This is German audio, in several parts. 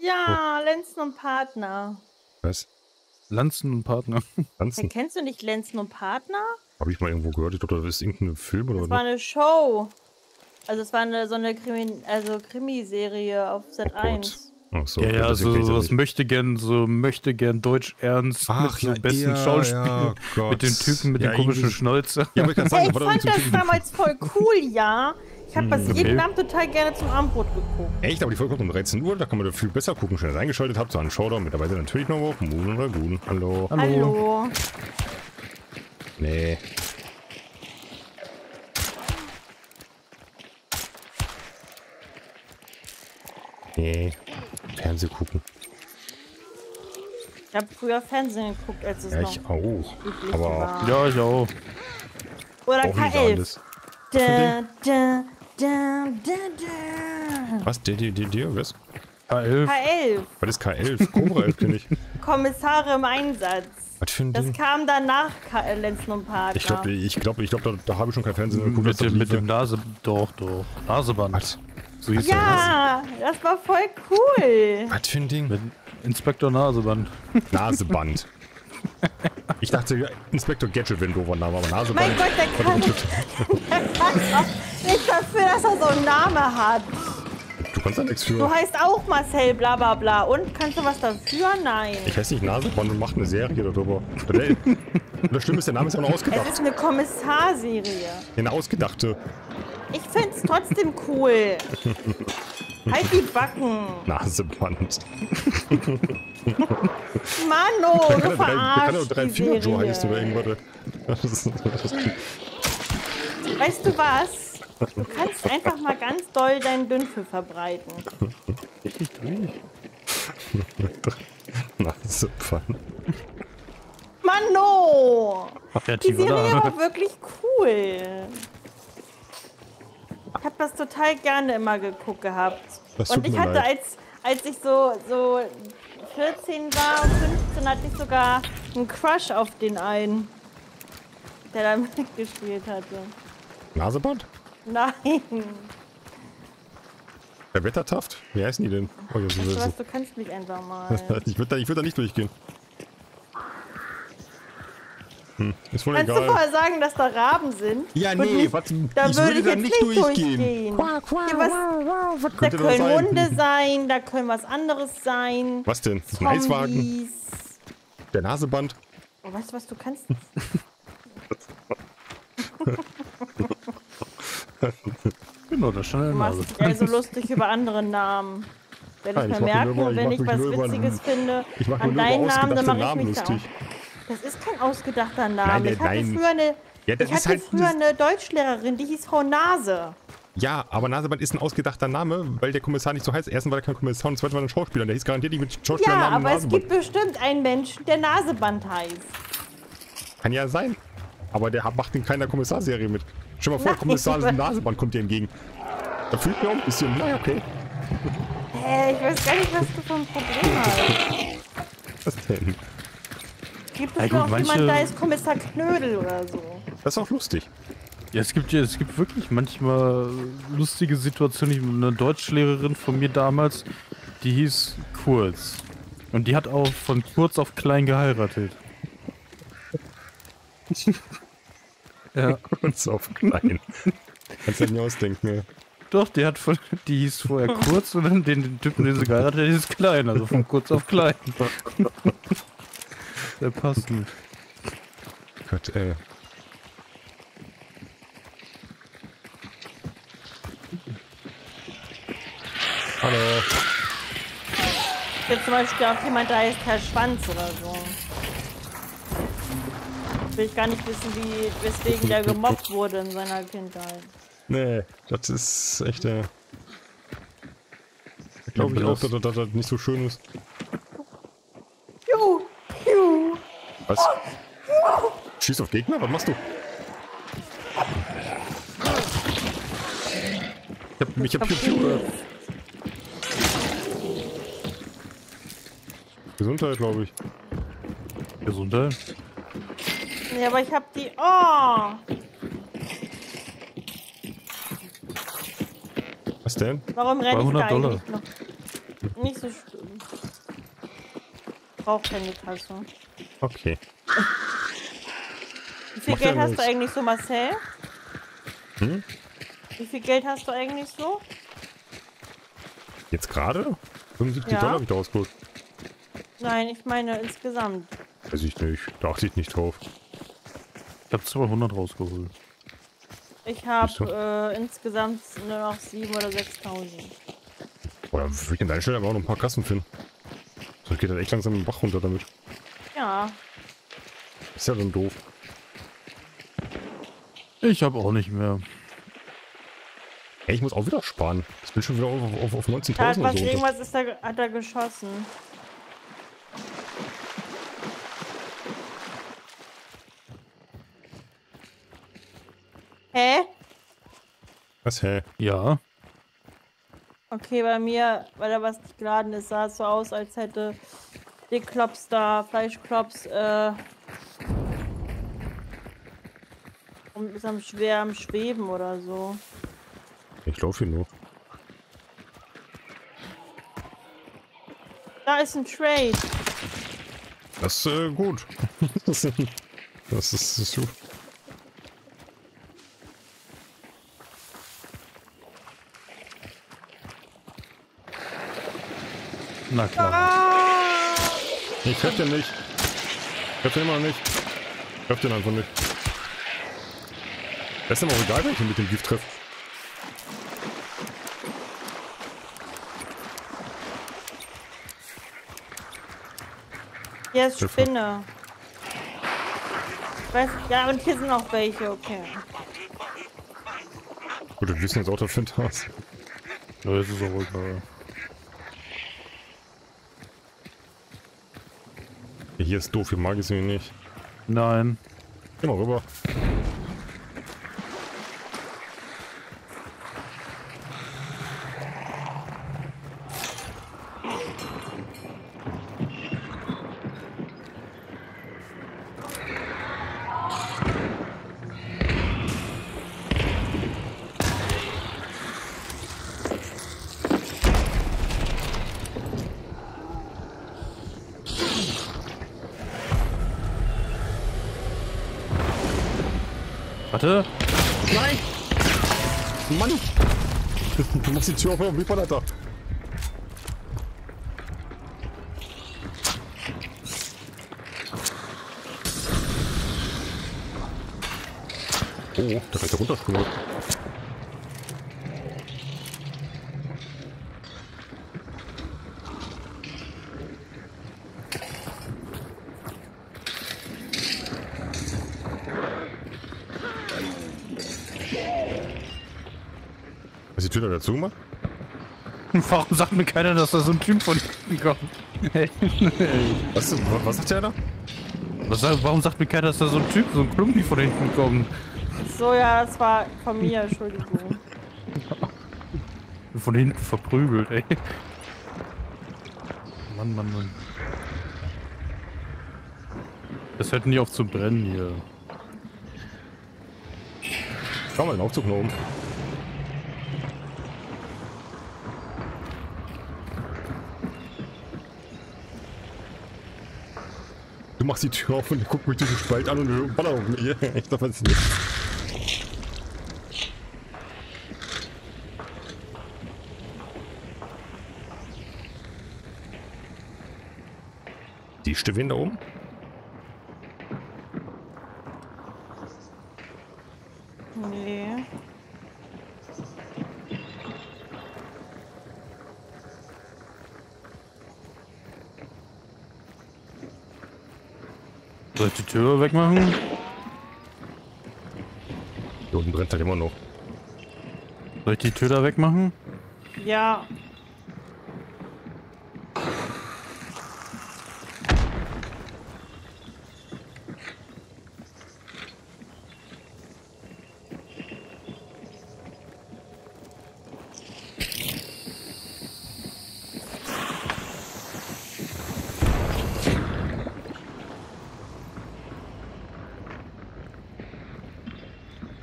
Ja, Lenzen und Partner. Was? Lanzen und Partner. Hey, Tanzen? kennst du nicht Lenzen und Partner? Habe ich mal irgendwo gehört. Ich glaube, das ist irgendein Film oder Das war was? eine Show. Also es war eine, so eine Krimi also Krimiserie auf Sat 1. Ach so, Ja, okay, ja, das so erklärt ja was nicht. möchte gern, so möchte gern Deutsch ernst Ach, mit so ja, besten ja, Schauspielern. ja, mit dem Typen mit Ja, dem komischen Schnäuzer. Ja, ich Hey, ich fand so das damals voll cool, ja. Ich habe das okay. jeden Abend total gerne zum Abendbrot geguckt. Echt, aber die Folge kommt um 13 Uhr, da kann man da viel besser gucken. Schön, dass ihr eingeschaltet habt zu einem Showdown. Mittlerweile natürlich noch auf Moon oder Goon. Hallo. Hallo. Hallo. Nee. Nee. Fernseh gucken. Ich habe früher Fernsehen geguckt, als es Ja, noch ich auch. Aber war. Ja, ich auch. Oder auch nicht K11. alles. Da, da, da, da, da. Was? Der, der, der, der, was? K11. K11. Was ist K11? Cobra 11 kenne ich. Kommissare im Einsatz. Was für ein Das Ding? kam danach K äh, Lenzen und Partner. Ich glaube, ich glaube, ich glaube, da, da habe ich schon kein Fernsehen geguckt. Mit das dem, mit dem Nase. Doch, doch. Naseband. Was? So hieß der. ja, das war voll cool. Was für ein Ding? Mit Inspektor Naseband. Naseband. Ich dachte, Inspektor Gadget wäre ein doofer Name, aber Mein Naseband. Gott, der kann, der kann auch nicht dafür, dass er so einen Namen hat. Du kannst da nichts Du für. heißt auch Marcel, bla bla bla. Und kannst du was dafür? Nein. Ich weiß nicht, Naseband und macht eine Serie darüber. Das Schlimme ist, der Name ist auch noch Es ausgedacht. ist eine Kommissarserie. Eine ausgedachte Ich find's trotzdem cool. halt die Backen. Naseband. Mano, du kann drei, der kann ja verarschst drei die Finger Joe heißt oder irgendwas. Das ist, das ist, Weißt du was? Du kannst einfach mal ganz doll deinen Dünnpfiff verbreiten. Richtig durch. Naseband. Mano! Die Kreativer Serie Name. war wirklich cool. Ich habe das total gerne immer geguckt gehabt. Das und ich hatte, leid. als, als ich so, so 14 war und 15, hatte ich sogar einen Crush auf den einen, der da mitgespielt hatte. Naseband? Nein. Der Wettertaft? Wie heißen die denn? Oh, ja, so, Weißt du was, du kannst mich einfach mal. Ich würde da, ich würd da nicht durchgehen. Hm, ist wohl Kannst du egal. vorher sagen, dass da Raben sind? Ja, nee, nicht- was, Da ich würde würde ich nicht durchgehen. durchgehen. Quack, quack, Ja, was- was Da können sein? Hunde sein, da können was anderes sein. Was denn? Ein Eiswagen? Der Naseband? Oh, weißt du was, du kannst. Genau, da stand Du der machst Nase. dich also lustig über andere Namen. Werde ich Nein, mich merken, nur ich wenn ich was nur über- Witziges finde, an mir deinen Namen, dann mache ich mich lustig. Das ist kein ausgedachter Name. Nein, ich hatte nein. früher eine, Ja, das ich hatte halt früher eine Deutschlehrerin, die hieß Frau Nase. Ja, aber Naseband ist ein ausgedachter Name, weil der Kommissar nicht so heißt. Erstens war er kein Kommissar und zweitens war er ein Schauspieler. Der hieß garantiert nicht mit Ja, Schauspielernamen aber es Naseband. gibt bestimmt einen Menschen, der Naseband heißt. Kann ja sein. Aber der macht in keiner Kommissarserie mit. Stell mal vor, Nein. Kommissar Naseband kommt dir entgegen. Da fühlt mir auch ein bisschen, naja, okay. Hä, ich weiß gar nicht, was du für ein Problem hast. Was denn? Gibt es Ja, gut, noch manche- jemanden, da ist Kommissar Knödel oder so? Das ist auch lustig. Ja, es gibt ja, es gibt wirklich manchmal lustige Situationen. Ich, eine Deutschlehrerin von mir damals, die hieß Kurz. Und die hat auch von kurz auf klein geheiratet. ja, Kurz auf klein. Kannst du dir nicht ausdenken, ne? doch, die hat von, die hieß vorher kurz und dann den, den Typen, den sie geheiratet hat, der hieß klein, also von kurz auf klein. Der passt gut. Gott, ey. Hallo. Jetzt zum Beispiel auch jemand, da ist Herr Schwanz oder so. Will ich gar nicht wissen, wie, weswegen der gemobbt wurde in seiner Kindheit. Nee, das ist echt, äh. Glaube ich auch, das- dass, das nicht so schön ist. Juhu, juhu. Was? Schieß auf Gegner? Was machst du? Ich hab, ich hab Piu. Gesundheit, glaube ich. Gesundheit. Ja, aber ich hab die. Oh! Was denn? Warum renne ich 200 da Dollar. eigentlich noch? Nicht so schlimm. Brauch keine Tasse. Okay. Wie viel Macht Geld hast nichts. du eigentlich so, Marcel? Hm? Wie viel Geld hast du eigentlich so? Jetzt gerade? 75 Ja. Dollar habe ich da rausgeholt. Nein, ich meine insgesamt. Weiß ich nicht. Da achte ich nicht drauf. Ich habe 200 rausgeholt. Ich habe äh, insgesamt nur noch 7.000 oder 6.000. Oder würde ich an deiner Stelle aber auch noch ein paar Kassen finden. Sonst geht das echt langsam den Bach runter damit. Ja, Ist ja dann doof. Ich habe auch nicht mehr. Ey, ich muss auch wieder sparen. Ich bin schon wieder auf, auf, auf da 19.000 hat oder was, so. irgendwas ist da, hat er geschossen. Hä? Was, hä? Ja. Okay, bei mir, weil da was nicht geladen ist, sah es so aus, als hätte die Klops da, Fleischklops, äh, und ist am schwer am Schweben oder so. Ich laufe hier nur. Da ist ein Trade. Das ist äh, gut. das ist, das ist so. Na klar. Ah! Ich treff den nicht. Ich treff den immer noch nicht. Ich treff den einfach nicht. Das ist aber auch egal, wenn ich ihn mit dem Gift treffe. Hier ist Hilfe. Spinne. Ich weiß, ja, und hier sind noch welche, okay. Gut, wir wissen jetzt auch, der Find hast. Ja, das ist auch egal. Hier ist doof, hier mag ich sie nicht. Nein. Geh mal rüber. Warte. Nein! Mann! Du machst die Tür auf, wie von da. Oh, ja runterspringen. Hast du die Tür da dazu gemacht? Warum sagt mir keiner, dass da so ein Typ von hinten kommt? Was, was, sagt der da? Was, warum sagt mir keiner, dass da so ein Typ, so ein Klumpi von hinten kommt? So, ja, das war von mir, Entschuldigung. Von hinten verprügelt, ey. Mann, Mann, Mann. Das hört nicht auf zu brennen hier. Schau mal, den Aufzug nach oben. Du machst die Tür auf und guck mich durch den Spalt an und du baller auf mich. Ich darf es nicht. Die Stimme da oben? Nee. Soll ich die Tür wegmachen? Hier unten brennt halt immer noch. Soll ich die Tür da wegmachen? Ja.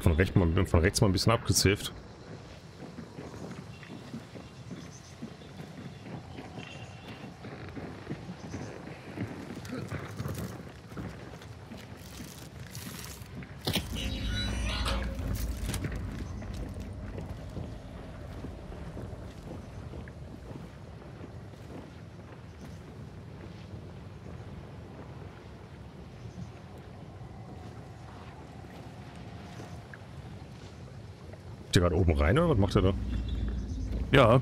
Von rechts mal, von rechts mal ein bisschen abgezählt. Ist der gerade oben rein oder was macht er da? Ja,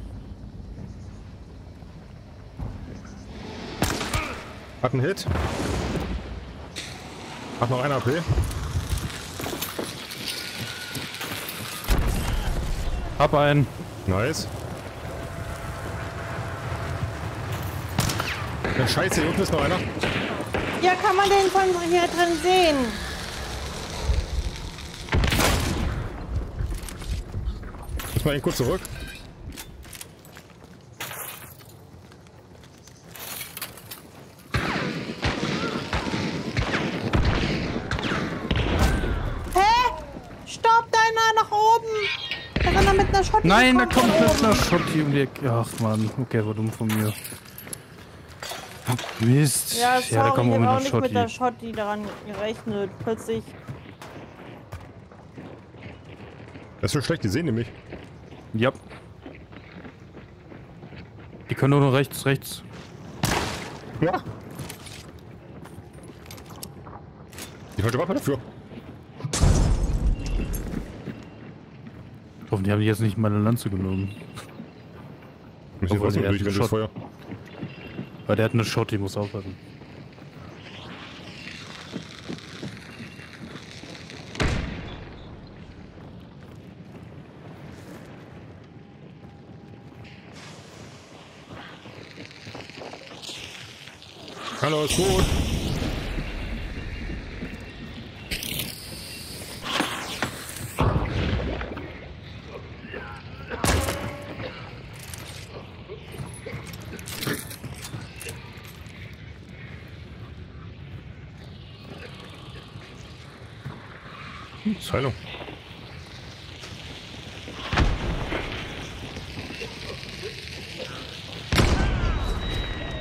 Hat einen Hit. Hat noch einen AP. hab einen. Nice. Ja, scheiße, hier unten ist noch einer. Ja, kann man den von hier drin sehen? Muss mal eben kurz zurück. Hä? Stopp, deiner nach oben! Da kann er mit einer Schotte Nein, da kommt mit einer. Schotti um die Ecke. Ach man, okay, war dumm von mir. Mist. Ja, da sorry, kommt ich auch mit habe auch einer nicht mit der Schotti. Schotti daran gerechnet. Plötzlich. Das ist so schlecht, die sehen nämlich. Ja. Die können nur noch rechts, rechts. Ja. Die falsche Waffe dafür. Hoffentlich haben die jetzt nicht meine Lanze genommen. Müssen wir durch einen Feuer. Weil der hat eine Schotti, muss aufpassen. Hallo, ist gut. Heilung.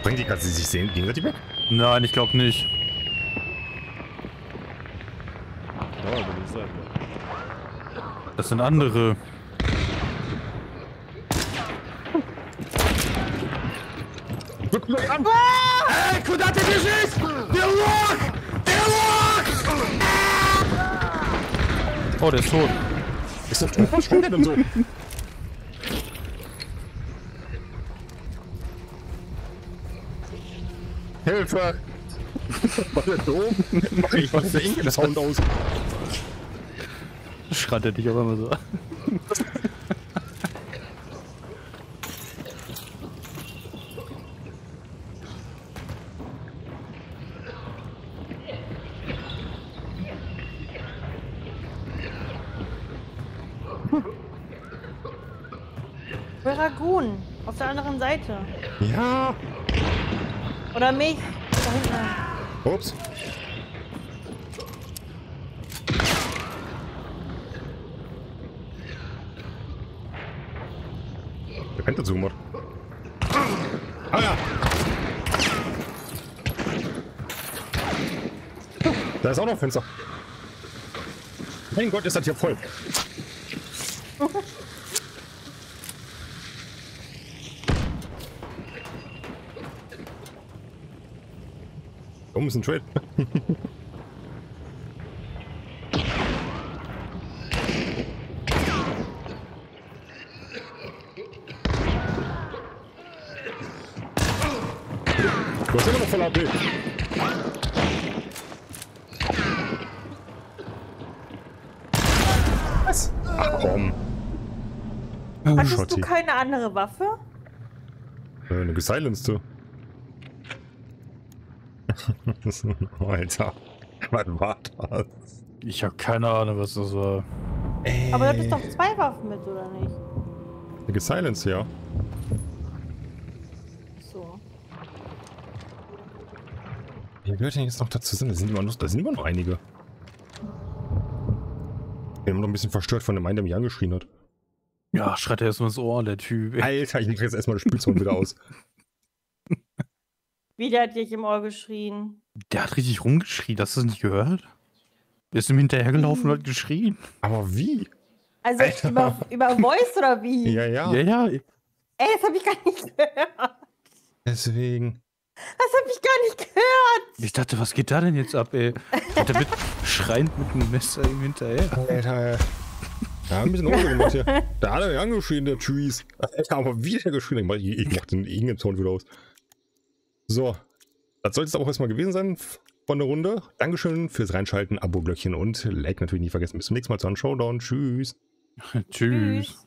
Bringen die, du sich sehen, gegenseitig weg? Nein, ich glaube nicht. Das sind andere. Guck mich an! Ey, Kodate, der schießt! Der Rock! Der Rock! Oh, der ist tot. Ist das was der denn so? Hilfe! Was ist da oben? Mach ich was der Inge Sound aus. Schreit er dich aber immer so. Ragoon. Auf der anderen Seite. Ja! Oder mich. Da hinten. Ups. Wer kennt dazu gemacht? Ah ja! Da ist auch noch ein Fenster. Mein Gott, ist das hier voll. Da oben ist ein Trade. Du hast immer noch voll AP. Was? Ach komm. Hattest Schotti. du keine andere Waffe? Äh, eine gesilenced. Alter. Was war das? Ich habe keine Ahnung, was das war. Aber du hattest doch zwei Waffen mit, oder nicht? Eine gesilenced, ja. So. Wie gehört denn jetzt noch dazu sind? Da sind immer noch, da sind immer noch einige. Ich bin immer noch ein bisschen verstört von dem einen, der mich angeschrien hat. Ja, schreit er erstmal ins Ohr, der Typ. Alter, ich mache jetzt erstmal das Spielzeug wieder aus. Wieder hat dich im Ohr geschrien. Der hat richtig rumgeschrien, hast du das nicht gehört? Der ist ihm hinterhergelaufen und hat geschrien. Aber wie? Also Alter. über, über Voice oder wie? Ja, ja. Ja, ja. Ey, das hab ich gar nicht gehört. Deswegen. Das hab ich gar nicht gehört. Ich dachte, was geht da denn jetzt ab, ey? Der wird schreiend mit einem Messer ihm hinterher. Alter. Ja, ein bisschen gemacht hier. Da hat er ja angeschrien, der Trees. Er hat aber wieder geschrien. Ich, ich mach den Ingame-Ton wieder aus. So. Das sollte es auch erstmal gewesen sein von der Runde. Dankeschön fürs Reinschalten, Abo-Glöckchen und Like natürlich nicht vergessen. Bis zum nächsten Mal zu einem Showdown. Tschüss. Tschüss. Tschüss.